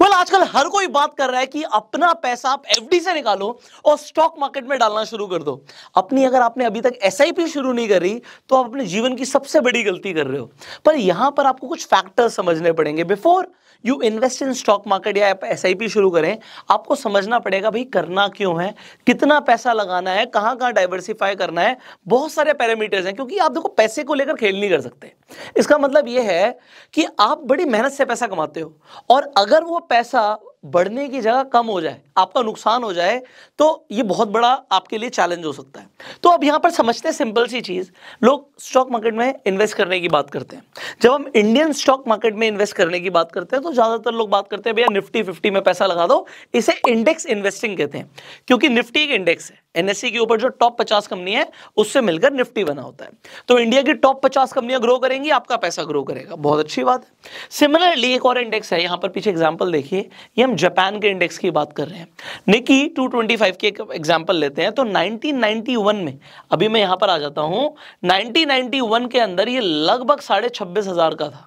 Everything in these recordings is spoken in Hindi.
well, आजकल हर कोई बात कर रहा है कि अपना पैसा आप एफडी से निकालो और स्टॉक मार्केट में डालना शुरू कर दो। अपनी अगर आपने अभी तक एसआईपी शुरू नहीं करी तो आप अपने जीवन की सबसे बड़ी गलती कर रहे हो। पर यहाँ पर आपको कुछ फैक्टर्स समझने पड़ेंगे। Before you invest in stock market या एस शुरू करें आपको समझना पड़ेगा भाई करना क्यों है? कितना पैसा लगाना है? कहाँ कहाँ डाइवर्सिफाई करना है? बहुत सारे पैरामीटर्स हैं क्योंकि आप देखो पैसे को लेकर खेल नहीं कर सकते। इसका मतलब यह है कि आप बड़ी मेहनत से पैसा कमाते हो। और अगर वो पैसा बढ़ने की जगह कम हो जाए। आपका नुकसान हो जाए तो ये बहुत बड़ा आपके लिए चैलेंज हो सकता है। तो अब यहाँ पर समझते हैं सिंपल सी चीज़। लोग स्टॉक मार्केट में इन्वेस्ट करने की बात करते हैं। जब हम इंडियन स्टॉक मार्केट में इन्वेस्ट करने की बात करते हैं तो ज़्यादातर लोग बात करते हैं, भैया निफ्टी फिफ्टी में पैसा लगा दो। इसे इंडेक्स इन्वेस्टिंग कहते हैं। क्योंकि निफ्टी एक इंडेक्स है। एनएससी के ऊपर जो टॉप पचास कंपनी है, उससे मिलकर निफ्टी बना होता है। तो इंडिया की टॉप पचास कंपनियाँ ग्रो करेंगी, आपका पैसा ग्रो करेगा। बहुत अच्छी बात है। सिमिलरली एक और इंडेक्स है। यहाँ पर पीछे एग्जांपल देखिए। ये हम जापान के इंडेक्स की बात कर रहे हैं। निकी 225 की एक एग्जांपल लेते हैं तो 1991 में, अभी मैं यहाँ पर आ जाता हूँ 1991 के अंदर ये लगभग साढ़े छब्बीस हज़ार का था।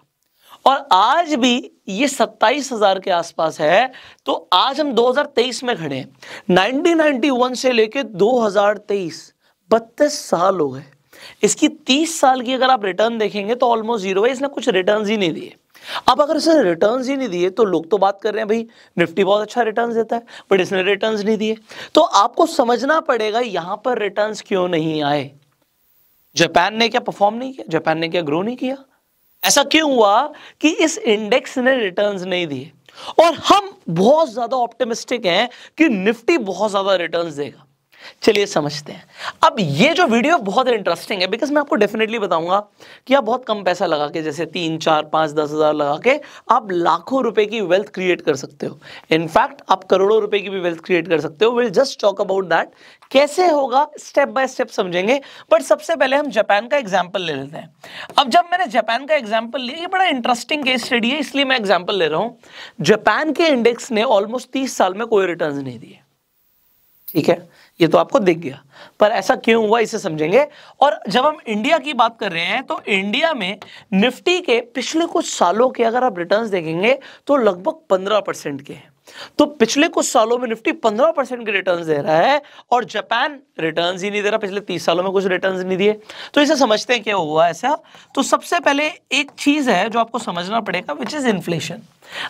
और आज भी ये सत्ताईस हज़ार के आसपास है तो आज हम 2023 में खड़े हैं। 1991 से लेके 2023 बत्तीस साल हो गए। इसकी 30 साल की अगर आप रिटर्न देखेंगे तो ऑलमोस्ट ज़ीरो है, इसने कुछ रिटर्न ही नहीं दिए। अब अगर इसने रिटर्न ही नहीं दिए तो लोग तो बात कर रहे हैं, भाई निफ्टी बहुत अच्छा रिटर्न देता है बट इसने रिटर्न नहीं दिए। तो आपको समझना पड़ेगा, यहाँ पर रिटर्न क्यों नहीं आए? जापान ने क्या परफॉर्म नहीं किया? जापान ने क्या ग्रो नहीं किया? ऐसा क्यों हुआ कि इस इंडेक्स ने रिटर्न्स नहीं दिए? और हम बहुत ज़्यादा ऑप्टिमिस्टिक हैं कि निफ्टी बहुत ज़्यादा रिटर्न्स देगा। चलिए समझते हैं। अब ये जो वीडियो बहुत इंटरेस्टिंग है बिकॉज़ मैं आपको डेफिनेटली बताऊँगा कि आप बहुत कम पैसा लगा के, जैसे तीन, चार, पाँच, दस हज़ार लगा के आप लाखों रुपए की वेल्थ क्रिएट कर सकते हो। इनफैक्ट आप करोड़ों रुपए की भी वेल्थ क्रिएट कर सकते हो। Will just talk about that कैसे होगा स्टेप बाय स्टेप समझेंगे। बट सबसे पहले हम जापान का एग्ज़ाम्पल ले लेते हैं। अब जब मैंने जापान का एग्ज़ाम्पल लिया, ये बड़ा इंटरेस्टिंग केस स्टडी है, इसलिए मैं एग्ज़ाम्पल ले रहा हूँ। जापान के इंडेक्स ने ऑलमोस्ट तीस साल में कोई रिटर्न नहीं दिए। ठीक है? ये तो आपको दिख गया। पर ऐसा क्यों हुआ, इसे समझेंगे। और जब हम इंडिया की बात कर रहे हैं तो इंडिया में निफ्टी के पिछले कुछ सालों के अगर आप रिटर्न्स देखेंगे तो लगभग पंद्रह परसेंट के हैं। तो पिछले कुछ सालों में निफ्टी पंद्रह परसेंट के रिटर्न दे रहा है, और जापान रिटर्न ही नहीं दे रहा। पिछले तीस सालों में कुछ रिटर्न नहीं दिए। तो इसे समझते हैं क्या हुआ ऐसा? तो सबसे पहले एक चीज़ है जो आपको समझना पड़ेगा विच इज़ इन्फ्लेशन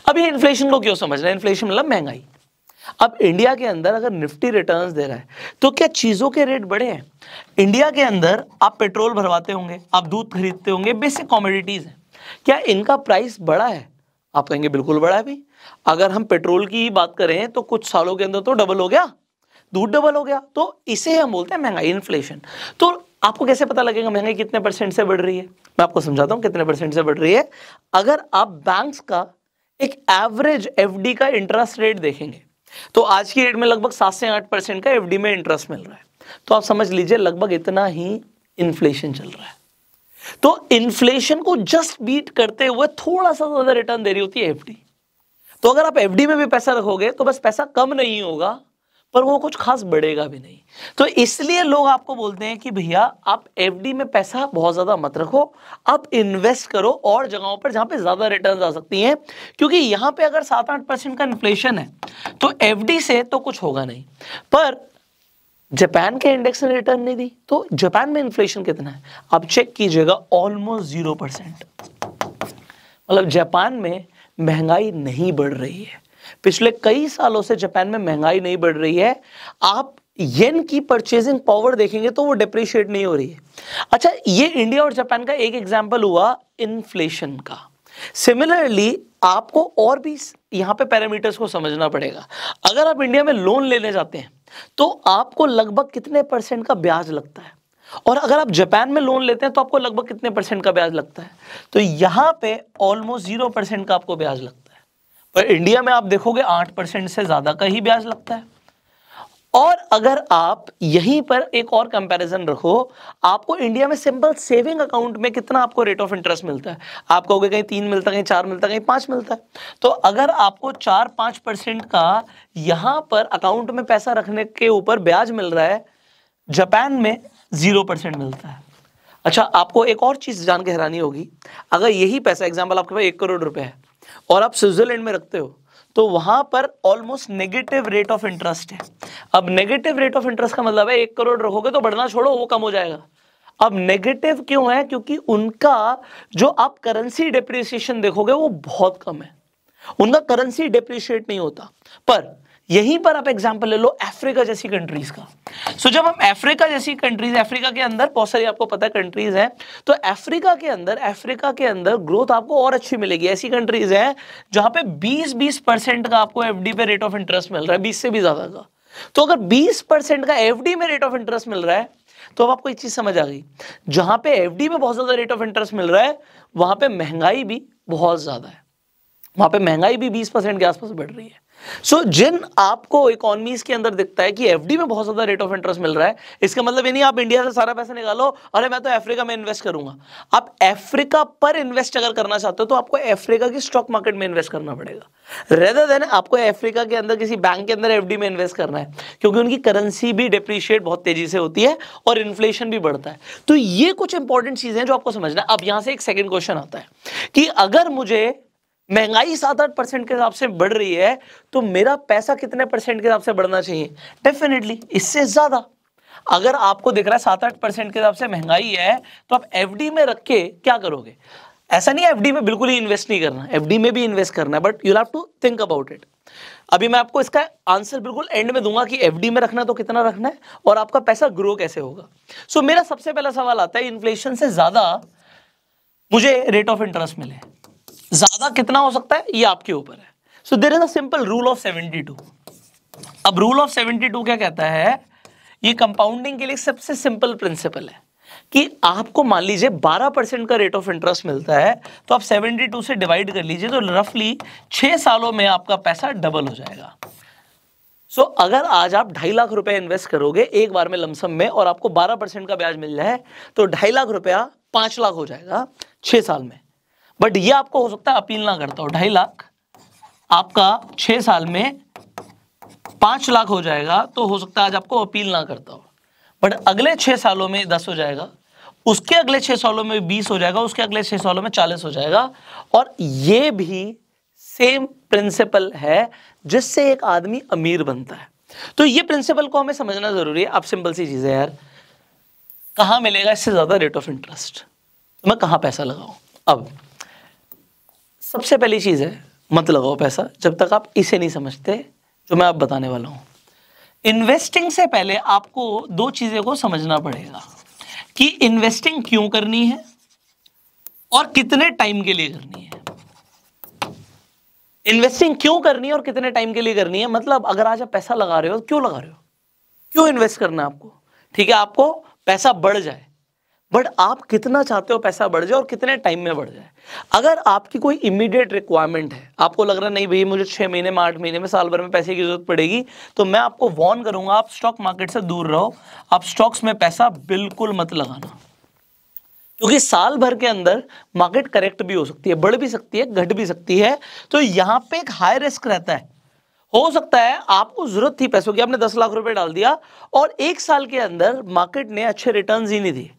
अभी इन्फ्लेशन को क्यों समझना है? इन्फ्लेशन मतलब महँगाई। अब इंडिया के अंदर अगर निफ्टी रिटर्न्स दे रहा है तो क्या चीज़ों के रेट बढ़े हैं? इंडिया के अंदर आप पेट्रोल भरवाते होंगे, आप दूध खरीदते होंगे बेसिक कॉमोडिटीज़ हैं। क्या इनका प्राइस बढ़ा है? आप कहेंगे बिल्कुल बढ़ा है भाई। अगर हम पेट्रोल की बात करें तो कुछ सालों के अंदर तो डबल हो गया। दूध डबल हो गया। तो इसे हम बोलते हैं महँगाई इन्फ्लेशन तो आपको कैसे पता लगेगा महँगाई कितने परसेंट से बढ़ रही है? मैं आपको समझाता हूँ कितने परसेंट से बढ़ रही है। अगर आप बैंक्स का एक एवरेज एफडी का इंटरेस्ट रेट देखेंगे तो आज की डेट में लगभग सात से आठ परसेंट का एफडी में इंटरेस्ट मिल रहा है। तो आप समझ लीजिए, लगभग इतना ही इन्फ्लेशन चल रहा है। तो इन्फ्लेशन को जस्ट बीट करते हुए थोड़ा सा ज़्यादा रिटर्न दे रही होती है एफडी तो अगर आप एफडी में भी पैसा रखोगे तो बस पैसा कम नहीं होगा पर वो कुछ खास बढ़ेगा भी नहीं। तो इसलिए लोग आपको बोलते हैं कि भैया, आप एफडी में पैसा बहुत ज़्यादा मत रखो, आप इन्वेस्ट करो और जगहों पर जहाँ पे ज़्यादा रिटर्न आ सकती हैं, क्योंकि यहाँ पे अगर सात आठ परसेंट का इन्फ्लेशन है तो एफडी से तो कुछ होगा नहीं। पर जापान के इंडेक्स ने रिटर्न नहीं दी तो जापान में इन्फ्लेशन कितना है? आप चेक कीजिएगा, ऑलमोस्ट ज़ीरो परसेंट। मतलब जापान में महँगाई नहीं बढ़ रही है। पिछले कई सालों से जापान में महँगाई नहीं बढ़ रही है। आप येन की परचेजिंग पावर देखेंगे तो वो डिप्रिशिएट नहीं हो रही है। अच्छा ये इंडिया और जापान का एक एग्जांपल हुआ इन्फ्लेशन का। सिमिलरली आपको और भी यहाँ पे पैरामीटर्स को समझना पड़ेगा। अगर आप इंडिया में लोन लेने जाते हैं तो आपको लगभग कितने परसेंट का ब्याज लगता है? और अगर आप जापान में लोन लेते हैं तो आपको लगभग कितने परसेंट का ब्याज लगता है? तो यहाँ पे ऑलमोस्ट ज़ीरो परसेंट का आपको ब्याज लगता है। पर इंडिया में आप देखोगे आठ परसेंट से ज़्यादा का ही ब्याज लगता है। और अगर आप यहीं पर एक और कंपैरिजन रखो, आपको इंडिया में सिंपल सेविंग अकाउंट में कितना आपको रेट ऑफ़ इंटरेस्ट मिलता है? आप कहोगे कहीं तीन मिलता है, कहीं चार मिलता है, कहीं पाँच मिलता है। तो अगर आपको चार पाँच परसेंट का यहाँ पर अकाउंट में पैसा रखने के ऊपर ब्याज मिल रहा है, जापान में ज़ीरो परसेंट मिलता है। अच्छा आपको एक और चीज़ जान के हैरानी होगी। अगर यही पैसा एग्ज़ाम्पल आपके पास एक करोड़ रुपए है और आप स्विट्जरलैंड में रखते हो तो वहाँ पर almost negative rate of interest है। अब नेगेटिव रेट ऑफ़ इंटरेस्ट का मतलब है, एक करोड़ रखोगे तो बढ़ना छोड़ो, वो कम हो जाएगा। अब नेगेटिव क्यों है? क्योंकि उनका जो आप करेंसी डिप्रिसिएशन देखोगे, वो बहुत कम है। उनका करेंसी डिप्रिशिएट नहीं होता। पर यहीं पर आप एग्ज़ाम्पल ले लो अफ्रीका जैसी कंट्रीज़ का। सो so, जब हम अफ्रीका जैसी कंट्रीज़ अफ्रीका के अंदर बहुत सारी आपको पता है कंट्रीज़ हैं तो अफ्रीका के अंदर अफ्रीका के अंदर ग्रोथ आपको और अच्छी मिलेगी। ऐसी कंट्रीज़ हैं जहाँ पे 20-20 परसेंट का आपको एफडी पे रेट ऑफ़ इंटरेस्ट मिल रहा है 20 से भी ज़्यादा का। तो अगर 20 परसेंट का एफडी में रेट ऑफ़ इंटरेस्ट मिल रहा है तो अब आपको एक चीज़ समझ आ गई। जहाँ पे एफडी में बहुत ज़्यादा रेट ऑफ़ इंटरेस्ट मिल रहा है वहाँ पे महँगाई भी बहुत ज़्यादा है। वहाँ पे महँगाई भी 20 परसेंट के आसपास बढ़ रही है। सो so, जिन आपको इकोनॉमीज के अंदर दिखता है कि एफडी में बहुत ज़्यादा रेट ऑफ़ इंटरेस्ट मिल रहा है इसका मतलब ये नहीं आप इंडिया से सारा पैसा निकालो अरे मैं तो अफ्रीका में इन्वेस्ट करूँगा। आप अफ्रीका पर इन्वेस्ट अगर करना चाहते हो तो आपको अफ्रीका की स्टॉक मार्केट में इन्वेस्ट करना पड़ेगा। रेदर देन आपको अफ्रीका के अंदर किसी बैंक के अंदर एफडी में इन्वेस्ट करना है क्योंकि उनकी करेंसी भी डिप्रिशिएट बहुत तेज़ी से होती है और इन्फ्लेशन भी बढ़ता है। तो ये कुछ इंपॉर्टेंट चीज़ें जो आपको समझना है। अब यहाँ से एक सेकेंड क्वेश्चन आता है कि अगर मुझे महँगाई सात आठ परसेंट के हिसाब से बढ़ रही है तो मेरा पैसा कितने परसेंट के हिसाब से बढ़ना चाहिए? डेफिनेटली इससे ज़्यादा। अगर आपको दिख रहा है सात आठ परसेंट के हिसाब से महँगाई है तो आप एफडी में रख के क्या करोगे? ऐसा नहीं एफडी में बिल्कुल ही इन्वेस्ट नहीं करना। एफडी में भी इन्वेस्ट करना है but you have to think about it अभी मैं आपको इसका आंसर बिल्कुल एंड में दूँगा कि एफडी में रखना तो कितना रखना है और आपका पैसा ग्रो कैसे होगा। सो so, मेरा सबसे पहला सवाल आता है इन्फ्लेशन से ज़्यादा मुझे रेट ऑफ़ इंटरेस्ट मिले। ज़्यादा कितना हो सकता है? ये आपके ऊपर है। So there is a simple rule of 72 अब रूल ऑफ़ 72 क्या कहता है? ये कंपाउंडिंग के लिए सबसे सिंपल प्रिंसिपल है कि आपको मान लीजिए 12 परसेंट का रेट ऑफ़ इंटरेस्ट मिलता है तो आप 72 से डिवाइड कर लीजिए तो रफली छह सालों में आपका पैसा डबल हो जाएगा। सो so, अगर आज आप ढाई लाख रुपए इन्वेस्ट करोगे एक बार में लमसम में और आपको 12 परसेंट का ब्याज मिल जाए तो ढाई लाख रुपया पाँच लाख हो जाएगा छह साल में। बट ये आपको हो सकता है अपील ना करता हो। ढाई लाख आपका छह साल में पाँच लाख हो जाएगा तो हो सकता है आज आपको अपील ना करता हो। बट अगले छह सालों में दस हो जाएगा, उसके अगले छह सालों में बीस हो जाएगा, उसके अगले छह सालों में चालीस हो जाएगा। और ये भी सेम प्रिंसिपल है जिससे एक आदमी अमीर बनता है। तो ये प्रिंसिपल को हमें समझना ज़रूरी है। अब सिंपल सी चीज़ है यार। कहाँ मिलेगा इससे ज़्यादा रेट ऑफ़ इंटरेस्ट मैं कहाँ पैसा लगाऊँ? अब। सबसे पहली चीज़ है, मत लगाओ पैसा, जब तक आप इसे नहीं समझते, जो मैं आप बताने वाला हूँ। इन्वेस्टिंग से पहले आपको दो चीज़ें को समझना पड़ेगा कि इन्वेस्टिंग क्यों करनी है और कितने टाइम के लिए करनी है। इन्वेस्टिंग क्यों करनी है और कितने टाइम के लिए करनी है? मतलब अगर आज आप पैसा लगा रहे हो, क्यों लगा रहे हो? क्यों इन्वेस्ट करना है आपको? ठीक है, आपको पैसा बढ़ जाए। बट आप कितना चाहते हो पैसा बढ़ जाए और कितने टाइम में बढ़ जाए। अगर आपकी कोई इमीडिएट रिक्वायरमेंट है, आपको लग रहा है, नहीं भैया मुझे छह महीने में, आठ महीने में, साल भर में पैसे की ज़रूरत पड़ेगी तो मैं आपको वॉर्न करूँगा, आप स्टॉक मार्केट से दूर रहो। आप स्टॉक्स में पैसा बिल्कुल मत लगाना। क्योंकि साल भर के अंदर मार्केट करेक्ट भी हो सकती है, बढ़ भी सकती है, घट भी सकती है। तो यहाँ पे एक हाई रिस्क रहता है। हो सकता है आपको ज़रूरत थी पैसों की, आपने दस लाख रुपए डाल दिया और एक साल के अंदर मार्केट ने अच्छे रिटर्न्स ही नहीं दिए।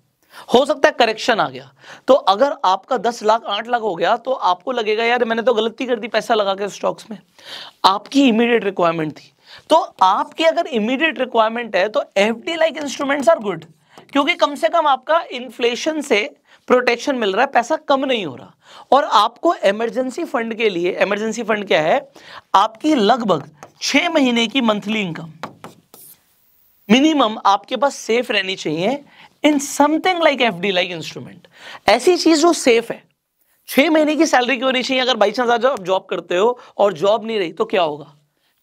हो सकता है करेक्शन आ गया। तो अगर आपका दस लाख, आठ लाख हो गया तो आपको लगेगा, यार, मैंने तो गलती कर दी पैसा लगा के स्टॉक्स में। आपकी इमीडिएट रिक्वायरमेंट थी। तो आपकी अगर इमीडिएट रिक्वायरमेंट है तो F D like instruments are good क्योंकि कम से कम आपका इन्फ्लेशन से प्रोटेक्शन मिल रहा है, पैसा कम नहीं हो रहा। और आपको इमरजेंसी फंड के लिए इमरजेंसी फंड क्या है? आपकी लगभग छह महीने की मंथली इनकम मिनिमम आपके पास सेफ़ रहनी चाहिए in something like F D like instrument ऐसी चीज़ जो सेफ़ है। छह महीने की सैलरी क्यों नहीं चाहिए? अगर बाई चांस आज आप जॉब करते हो और जॉब नहीं रही तो क्या होगा?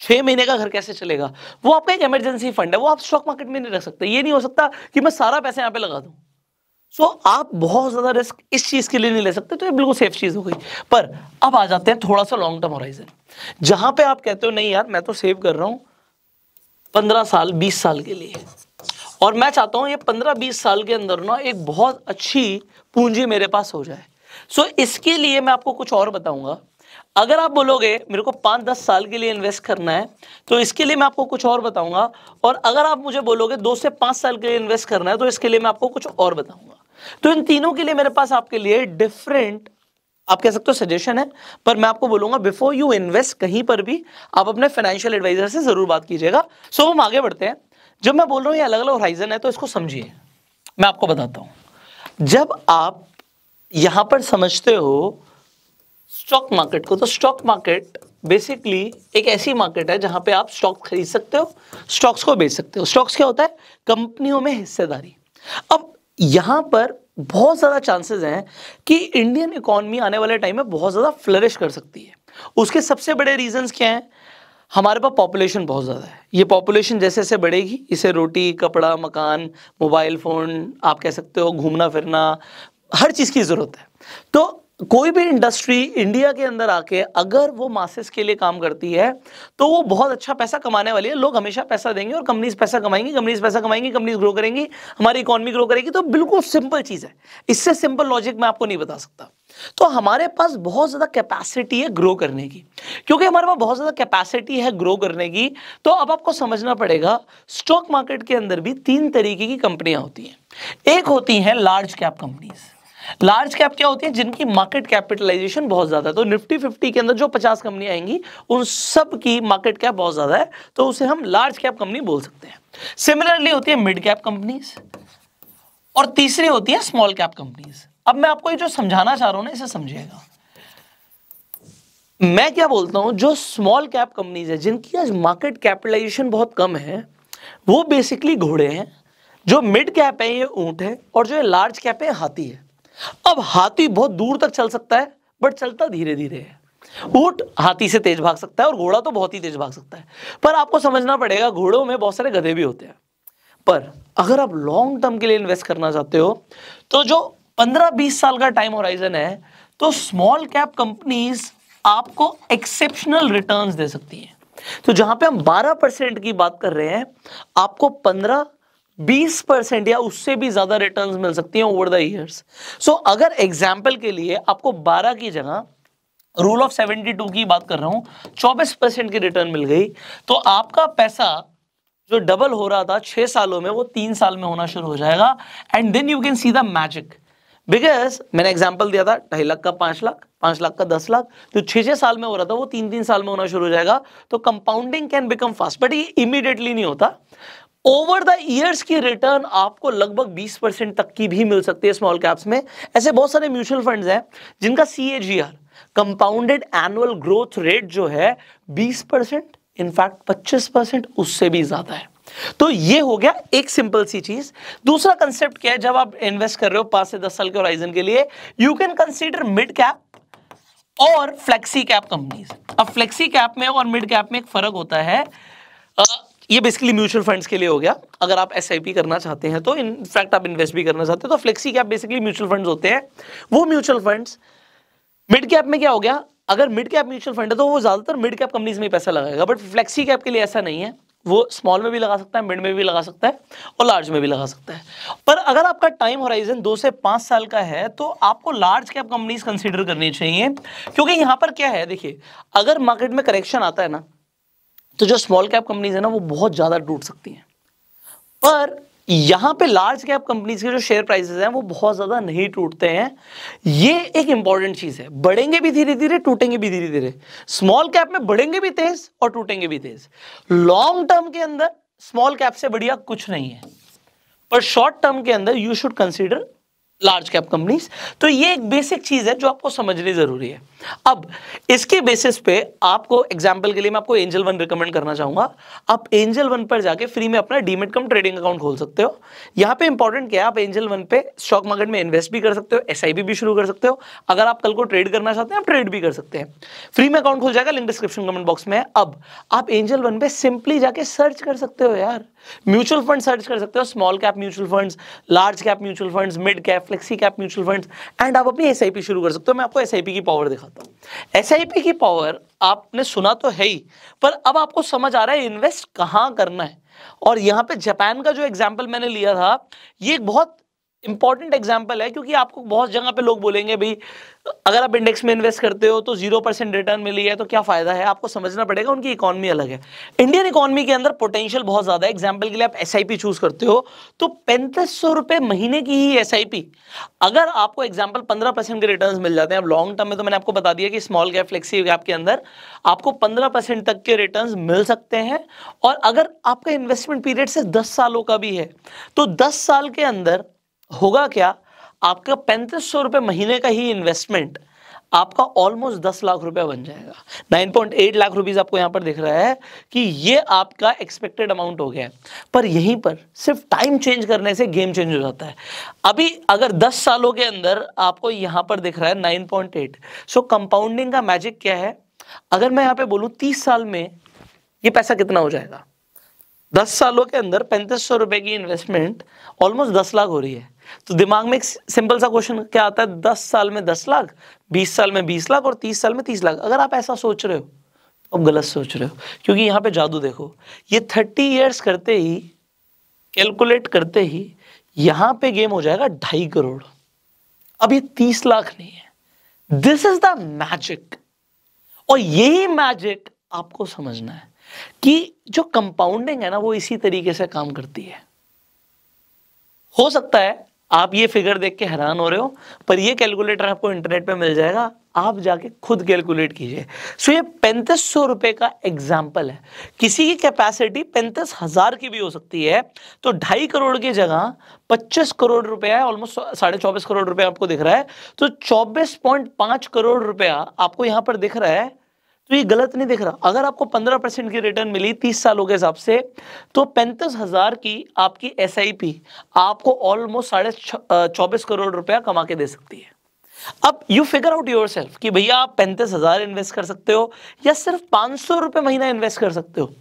छह महीने का घर कैसे चलेगा? वो आपका एक इमरजेंसी फंड है वो आप स्टॉक मार्केट में नहीं रख सकते। ये नहीं हो सकता कि मैं सारा पैसा यहाँ पे लगा दूँ। सो so, आप बहुत ज़्यादा रिस्क इस चीज़ के लिए नहीं ले सकते तो ये बिल्कुल सेफ़ चीज़ हो गई। पर अब आ जाते हैं थोड़ा सा लॉन्ग टर्म होराइजन जहाँ पे आप कहते हो नहीं यार मैं तो सेव कर रहा हूँ पंद्रह साल, बीस साल के लिए। और मैं चाहता हूँ ये पंद्रह, बीस साल के अंदर ना एक बहुत अच्छी पूंजी मेरे पास हो जाए। सो इसके लिए मैं आपको कुछ और बताऊँगा। अगर आप बोलोगे, मेरे को पाँच, दस साल के लिए इन्वेस्ट करना है तो इसके लिए मैं आपको कुछ और बताऊँगा। और अगर आप मुझे बोलोगे, दो से पाँच साल के लिए इन्वेस्ट करना है तो इसके लिए मैं आपको कुछ और बताऊँगा। तो इन तीनों के लिए मेरे पास आपके लिए डिफरेंट आप कह सकते हो सजेशन है, पर मैं आपको बोलूँगा बिफोर यू इन्वेस्ट कहीं पर भी, आप अपने फाइनेंशियल एडवाइजर से ज़रूर बात कीजिएगा। सो हम आगे बढ़ते हैं। जब मैं बोल रहा हूँ, ये अलग अलग होराइजन है तो इसको समझिए। मैं आपको बताता हूँ। जब आप यहाँ पर समझते हो स्टॉक मार्केट को तो स्टॉक मार्केट बेसिकली एक ऐसी मार्केट है, जहाँ पे आप स्टॉक खरीद सकते हो स्टॉक्स को बेच सकते हो। स्टॉक्स क्या होता है? कंपनियों में हिस्सेदारी। अब यहाँ पर बहुत ज़्यादा चांसेस हैं कि इंडियन इकोनॉमी आने वाले टाइम में बहुत ज़्यादा फ्लरिश कर सकती है। उसके सबसे बड़े रीजंस क्या हैं? हमारे पास पॉपुलेशन बहुत ज़्यादा है। ये पॉपुलेशन जैसे जैसे बढ़ेगी, इसे रोटी, कपड़ा, मकान मोबाइल फ़ोन आप कह सकते हो घूमना फिरना हर चीज़ की ज़रूरत है। तो कोई भी इंडस्ट्री इंडिया के अंदर आके अगर वो मासेस के लिए काम करती है तो वो बहुत अच्छा पैसा कमाने वाली है। लोग हमेशा पैसा देंगे और कंपनीज़ पैसा कमाएँगी कंपनीज़ पैसा कमाएँगी कंपनीज़ ग्रो करेंगी, हमारी इकोनॉमी ग्रो करेगी। तो बिल्कुल सिंपल चीज़ है। इससे सिंपल लॉजिक मैं आपको नहीं बता सकता। तो हमारे पास बहुत ज़्यादा कैपेसिटी है ग्रो करने की। क्योंकि हमारे पास बहुत ज़्यादा कैपेसिटी है ग्रो करने की तो अब आपको समझना पड़ेगा स्टॉक मार्केट के अंदर भी तीन तरीके की कंपनियाँ होती हैं। एक होती हैं large cap companies large cap क्या होती है? जिनकी मार्केट कैपिटलाइजेशन बहुत ज़्यादा है। तो निफ्टी फिफ्टी के अंदर जो पचास कंपनी आएँगी, उन सब की मार्केट कैप बहुत ज़्यादा है। तो उसे हम लार्ज कैप कंपनी बोल सकते हैं। सिमिलरली होती है मिड कैप कंपनीज़ और तीसरी होती है स्मॉल कैप कंपनीज़ अब मैं आपको ये जो समझाना चाह रहा हूँ ना, इसे समझिएगा। मैं क्या बोलता हूँ? जो स्मॉल कैप कंपनीज़ है, जिनकी आज मार्केट कैपिटलाइजेशन बहुत कम है, वो बेसिकली घोड़े हैं। जो मिड कैप है, ये ऊँट है। और जो लार्ज कैप है, हाथी है। अब हाथी बहुत दूर तक चल सकता है बट चलता धीरे धीरे है। ऊँट हाथी से तेज भाग सकता है और घोड़ा तो बहुत ही तेज भाग सकता है। पर आपको समझना पड़ेगा, घोड़ों में बहुत सारे गधे भी होते हैं। पर अगर आप लॉन्ग टर्म के लिए इन्वेस्ट करना चाहते हो तो जो 15-20 साल का टाइम होराइजन है तो स्मॉल कैप कंपनीज़ आपको एक्सेप्शनल रिटर्न्स दे सकती हैं। तो जहाँ पे हम 12 परसेंट की बात कर रहे हैं, आपको 15 20 परसेंट या उससे भी ज़्यादा रिटर्न्स मिल सकती हैं ओवर द इयर्स सो अगर एग्ज़ाम्पल के लिए आपको 12 की जगह रूल ऑफ़ 72 की बात कर रहा हूँ 24 परसेंट की रिटर्न मिल गई तो आपका पैसा जो डबल हो रहा था छह सालों में, वो तीन साल में होना शुरू हो जाएगा and then you can see the magic because मैंने एग्ज़ाम्पल दिया था, ढाई लाख का पाँच लाख पाँच लाख का दस लाख, जो छह छह साल में हो रहा था, वो तीन तीन साल में होना शुरू हो जाएगा तो compounding can become fast but ये इमीडिएटली नहीं होता. ओवर द ईयर्स की रिटर्न आपको लगभग 20 परसेंट तक की भी मिल सकती है स्मॉल कैप्स में। ऐसे बहुत सारे म्यूचुअल फंड्स हैं, जिनका C A G R compounded annual growth rate जो है 20 परसेंट इनफैक्ट 25 परसेंट, उससे भी ज़्यादा है। तो ये हो गया एक सिंपल सी चीज़। दूसरा कंसेप्ट क्या है? जब आप इन्वेस्ट कर रहे हो पाँच से दस साल के होराइजन के लिए you can consider mid cap और फ्लेक्सी कैप कंपनीज़ अब फ्लेक्सी कैप में और मिड कैप में एक फ़र्क होता है। ये बेसिकली म्यूचुअल फंड्स के लिए हो गया। अगर आप एसआईपी करना चाहते हैं तो इनफैक्ट आप इन्वेस्ट भी करना चाहते हैं तो flexi cap basically mutual funds होते हैं। वो म्यूचुअल फंड्स मिड कैप में क्या हो गया? अगर मिड कैप म्यूचुअल फंड है तो वो ज़्यादातर मिड कैप कंपनीज़ में पैसा लगाएगा बट फ्लेक्सी कैप के लिए ऐसा नहीं है। वो स्मॉल में भी लगा सकता है मिड में भी लगा सकता है और लार्ज में भी लगा सकता है। पर अगर आपका टाइम होराइजन दो से पाँच साल का है तो आपको लार्ज कैप कंपनीज़ कंसीडर करनी चाहिए, क्योंकि यहाँ पर क्या है? देखिए, अगर मार्केट में करेक्शन आता है ना तो जो स्मॉल कैप कंपनीज़ है ना, वो बहुत ज़्यादा टूट सकती हैं। पर यहाँ पे लार्ज कैप कंपनीज़ के जो शेयर प्राइसेस हैं, वो बहुत ज़्यादा नहीं टूटते हैं। ये एक इंपॉर्टेंट चीज़ है। बढ़ेंगे भी धीरे धीरे टूटेंगे भी धीरे धीरे स्मॉल कैप में बढ़ेंगे भी तेज और टूटेंगे भी तेज। लॉन्ग टर्म के अंदर स्मॉल कैप से बढ़िया कुछ नहीं है। पर शॉर्ट टर्म के अंदर you should consider large cap companies तो ये एक बेसिक चीज़ है जो आपको समझनी ज़रूरी है। अब, इसके बेसिस पे आपको एग्जांपल के लिए मैं आपको एंजल वन रिकमेंड करना चाहूँगा। आप एंजल वन पर जाके फ्री में अपना डीमेट कम ट्रेडिंग अकाउंट खोल सकते हो। यहाँ पे इंपॉर्टेंट क्या है, आप एंजल वन पे स्टॉक मार्केट में इन्वेस्ट भी कर सकते हो एस भी शुरू कर सकते हो। अगर आप कल को ट्रेड करना चाहते हैं, आप ट्रेड भी कर सकते हैं। फ्री में अकाउंट खुल जाएगा लिंक डिस्क्रिप्शन कमेंट बॉक्स में अब, आप एंजल वन पे सिंपली जाके सर्च कर सकते हो यार। म्यूचुअल फंड सर्च कर सकते हो small cap mutual funds large cap mutual funds mid cap flexi cap mutual funds and आप अपनी एसआईपी शुरू कर सकते हो। मैं आपको एसआईपी की पावर दिखाता हूँ। एसआईपी की पावर आपने सुना तो है ही, पर अब आपको समझ आ रहा है इन्वेस्ट कहाँ करना है। और यहाँ पे जापान का जो एग्ज़ाम्पल मैंने लिया था, ये एक बहुत इंपॉर्टेंट एग्ज़ाम्पल है, क्योंकि आपको बहुत जगह पे लोग बोलेंगे, भाई, अगर आप इंडेक्स में इन्वेस्ट करते हो तो ज़ीरो परसेंट रिटर्न मिली है तो क्या फ़ायदा है? आपको समझना पड़ेगा, उनकी इकोनॉमी अलग है। इंडियन इकोनॉमी के अंदर पोटेंशियल बहुत ज़्यादा है। एग्ज़ाम्पल के लिए आप एसआईपी चूज़ करते हो तो पैंतीस सौ रुपए महीने की ही एसआईपी अगर आपको एग्ज़ाम्पल पंद्रह परसेंट के रिटर्न मिल जाते हैं, अब लॉन्ग टर्म में तो मैंने आपको बता दिया कि स्मॉल गैप फ्लेक्सी गैप के अंदर आपको पंद्रह परसेंट तक के रिटर्न मिल सकते हैं, और अगर आपका इन्वेस्टमेंट पीरियड से दस सालों का भी है तो दस साल के अंदर होगा क्या? आपका पैंतीस सौ रुपए महीने का ही इन्वेस्टमेंट आपका ऑलमोस्ट दस लाख रुपया बन जाएगा। Nine point eight lakh rupees आपको यहाँ पर दिख रहा है कि ये आपका एक्सपेक्टेड अमाउंट हो गया है। पर यहीं पर सिर्फ़ टाइम चेंज करने से गेम चेंज हो जाता है। अभी अगर दस सालों के अंदर आपको यहाँ पर दिख रहा है nine point eight so compounding का मैजिक क्या है? अगर मैं यहाँ पे बोलूँ तीस साल में ये पैसा कितना हो जाएगा? दस सालों के अंदर पैंतीस सौ रुपए की इन्वेस्टमेंट ऑलमोस्ट दस लाख हो रही है। तो दिमाग में एक सिंपल सा क्वेश्चन क्या आता है? दस साल में दस लाख, बीस साल में बीस लाख और तीस साल में तीस लाख। अगर आप ऐसा सोच रहे हो तो आप गलत सोच रहे हो। क्योंकि यहाँ पे जादू देखो। ये थर्टी ईयर्स करते ही कैलकुलेट करते ही, यहाँ पे गेम हो जाएगा ढाई करोड़। अब ये तीस लाख नहीं है। दिस इज़ द मैजिक और यही मैजिक आपको समझना है कि जो कंपाउंडिंग है ना, वो इसी तरीके से काम करती है। हो सकता है आप ये फिगर देख के हैरान हो रहे हो, पर ये कैलकुलेटर आपको इंटरनेट पे मिल जाएगा, आप जाके खुद कैलकुलेट कीजिए। सो ये पैंतीस सौ रुपए का एग्ज़ाम्पल है। किसी की कैपेसिटी पैंतीस हज़ार की भी हो सकती है तो ढाई करोड़ की जगह पच्चीस करोड़ रुपया है ऑलमोस्ट साढ़े चौबीस करोड़ रुपया आपको दिख रहा है। तो चौबीस पॉइंट पाँच करोड़ रुपया आपको यहाँ पर दिख रहा है तो ये गलत नहीं दिख रहा। अगर आपको पंद्रह परसेंट की रिटर्न मिली तीस सालों के हिसाब से तो पैंतीस हज़ार की आपकी एस आपको ऑलमोस्ट साढ़े चौबीस करोड़ रुपया कमा के दे सकती है। अब यू फिगर आउट योर कि भैया आप पैंतीस हज़ार इन्वेस्ट कर सकते हो या सिर्फ़ पाँच सौ रुपए महीना इन्वेस्ट कर सकते हो।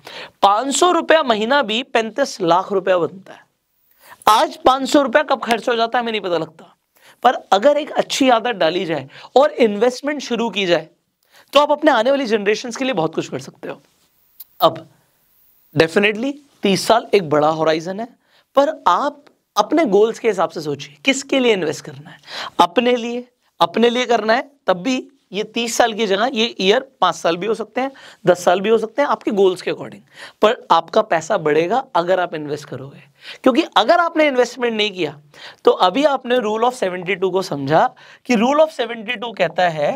पाँच सौ रुपया महीना भी पैंतीस लाख रुपया बनता है। आज पाँच सौ रुपया कब खर्च हो जाता है हमें नहीं पता लगता। पर अगर एक अच्छी आदत डाली जाए और इन्वेस्टमेंट शुरू की जाए तो आप अपने आने वाली जनरेशन के लिए बहुत कुछ कर सकते हो। अब डेफिनेटली तीस साल एक बड़ा होराइजन है, पर आप अपने गोल्स के हिसाब से सोचिए, किसके लिए इन्वेस्ट करना है? अपने लिए अपने लिए करना है, तब भी ये तीस साल की जगह, ये ईयर पाँच साल भी हो सकते हैं, दस साल भी हो सकते हैं, आपके गोल्स के अकॉर्डिंग पर आपका पैसा बढ़ेगा अगर आप इन्वेस्ट करोगे। क्योंकि अगर आपने इन्वेस्टमेंट नहीं किया तो अभी आपने रूल ऑफ़ सेवेंटी टू को समझा कि रूल ऑफ़ सेवेंटी टू कहता है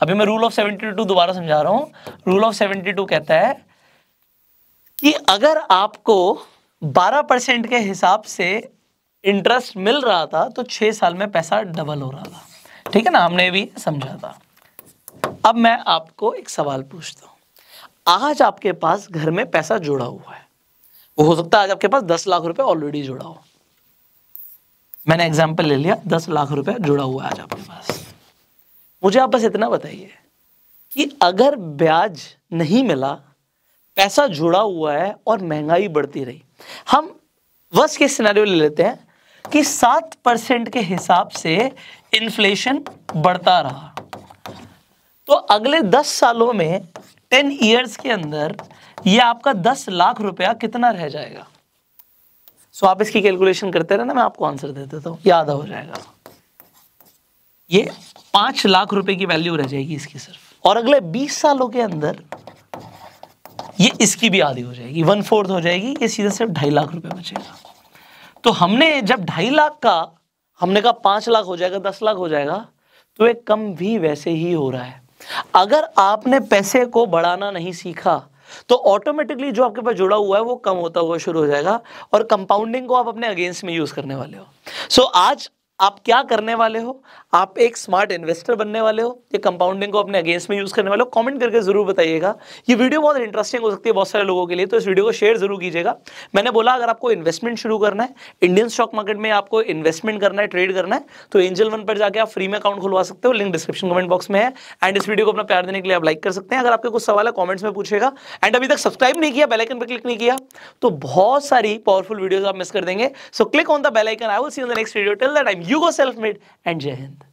अभी मैं रूल ऑफ़ सेवेंटी टू दोबारा समझा रहा हूँ। रूल ऑफ़ सेवेंटी टू कहता है कि अगर आपको 12 परसेंट के हिसाब से इंटरेस्ट मिल रहा था तो छह साल में पैसा डबल हो रहा था। ठीक है ना? हमने भी समझा था। अब मैं आपको एक सवाल पूछता हूँ। आज आपके पास घर में पैसा जुड़ा हुआ है। वो हो सकता है आज आपके पास दस लाख रुपए ऑलरेडी जुड़ा हो। मैंने एग्ज़ाम्पल ले लिया, दस लाख रुपए जुड़ा हुआ है आज आपके पास। मुझे आप बस इतना बताइए कि अगर ब्याज नहीं मिला, पैसा जुड़ा हुआ है और महँगाई बढ़ती रही, हम वर्ष के सिनेरियो ले लेते हैं कि सात परसेंट के हिसाब से इन्फ्लेशन बढ़ता रहा। तो अगले दस सालों में टेन ईयर्स के अंदर ये आपका दस लाख रुपया कितना रह जाएगा? सो आप इसकी कैलकुलेशन करते रहना, मैं आपको आंसर दे देता हूँ, याद हो जाएगा। ये पाँच लाख रुपए की वैल्यू रह जाएगी इसकी सिर्फ़। और अगले बीस सालों के अंदर ये इसकी भी आधी हो जाएगी वन फोर्थ हो जाएगी ये सीधा सिर्फ़ ढाई लाख रुपए बचेगा। तो हमने जब ढाई लाख का हमने कहा पाँच लाख हो जाएगा दस लाख हो जाएगा तो एक कम भी वैसे ही हो रहा है। अगर आपने पैसे को बढ़ाना नहीं सीखा तो ऑटोमेटिकली जो आपके पास जुड़ा हुआ है वो कम होता हुआ शुरू हो जाएगा और कंपाउंडिंग को आप अपने अगेंस्ट में यूज़ करने वाले हो। सो so, आज आप क्या करने वाले हो? आप एक स्मार्ट इन्वेस्टर बनने वाले हो? ये कंपाउंडिंग को अपने अगेंस्ट में यूज़ करने वाले हो? कमेंट करके ज़रूर बताइएगा। ये वीडियो बहुत इंटरेस्टिंग हो सकती है बहुत सारे लोगों के लिए तो इस वीडियो को शेयर ज़रूर कीजिएगा। मैंने बोला, अगर आपको इन्वेस्टमेंट शुरू करना है इंडियन स्टॉक मार्केट में आपको इन्वेस्टमेंट करना है ट्रेड करना है तो एंजल वन पर जाकर आप फ्री में अकाउंट खुलवा सकते हो। लिंक डिस्क्रिप्शन कमेंट बॉक्स में है। एंड इस वीडियो को अपना प्यार देने के लिए आप लाइक कर सकते हैं। अगर आपके कुछ सवाल है कॉमेंट्स में पूछेगा। एंड अभी तक सब्सक्राइब नहीं किया बेलाइकन पर क्लिक नहीं किया तो बहुत सारी पावरफुल वीडियो आप मिस कर देंगे। So click on the bell icon I will see the next video till the time you go self made and जय हिंद